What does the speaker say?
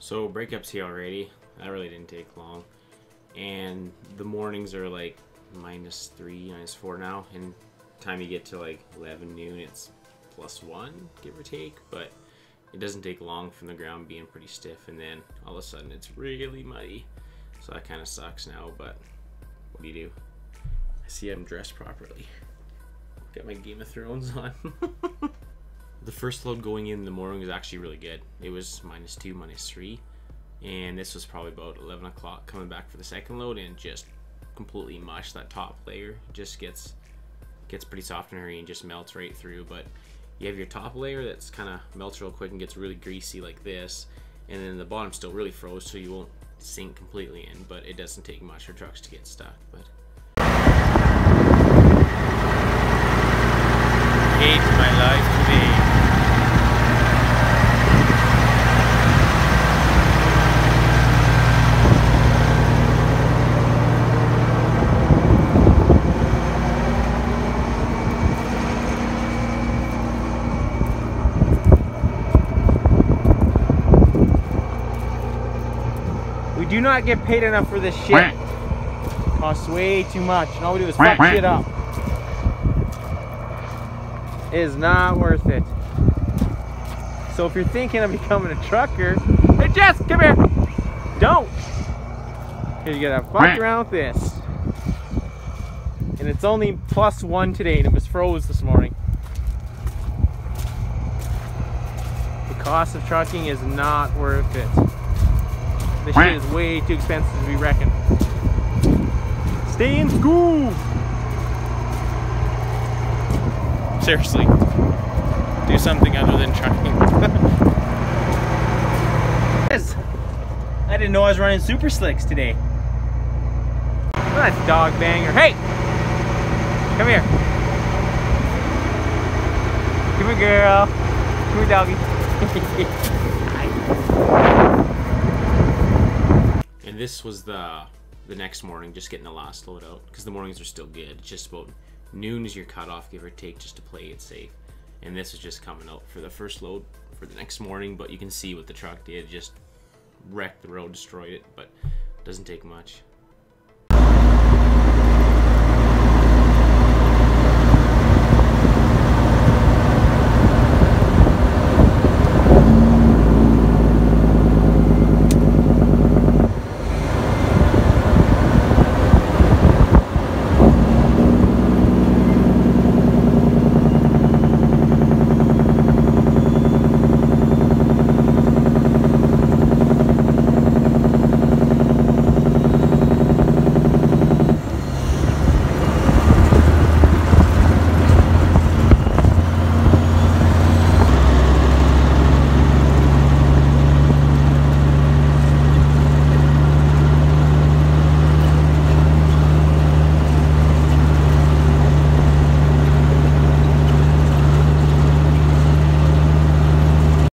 So breakup's here already. That really didn't take long. And the mornings are like minus three, minus four now. And time you get to like 11 noon, it's plus one, give or take. But it doesn't take long from the ground being pretty stiff. And then all of a sudden it's really muddy. So that kind of sucks now. But what do you do? I see I'm dressed properly. Got my Game of Thrones on. The first load going in the morning was actually really good. It was minus two, minus three, and this was probably about 11 o'clock coming back for the second load and just completely mush that top layer. Just gets gets pretty soft and hurry and just melts right through. But you have your top layer that's kind of melts real quick and gets really greasy like this, and then the bottom still really froze, so you won't sink completely in. But it doesn't take much for trucks to get stuck. But hate my life today. We do not get paid enough for this shit. Costs way too much. And all we do is fuck shit up. It is not worth it. So if you're thinking of becoming a trucker, hey Jess, come here. Don't. Because you gotta fuck around with this. And it's only plus one today and it was froze this morning. The cost of trucking is not worth it. This shit is way too expensive to be reckoned. Stay in school! Seriously. Do something other than trucking. Yes. I didn't know I was running super slicks today. That's dog banger. Hey! Come here. Come here, girl. Come here, doggy. And this was the the next morning, just getting the last load out because the mornings are still good. It's just about noon is your cutoff, give or take, just to play it safe. And this is just coming out for the first load for the next morning, but you can see what the truck did, just wrecked the road, destroyed it, but doesn't take much.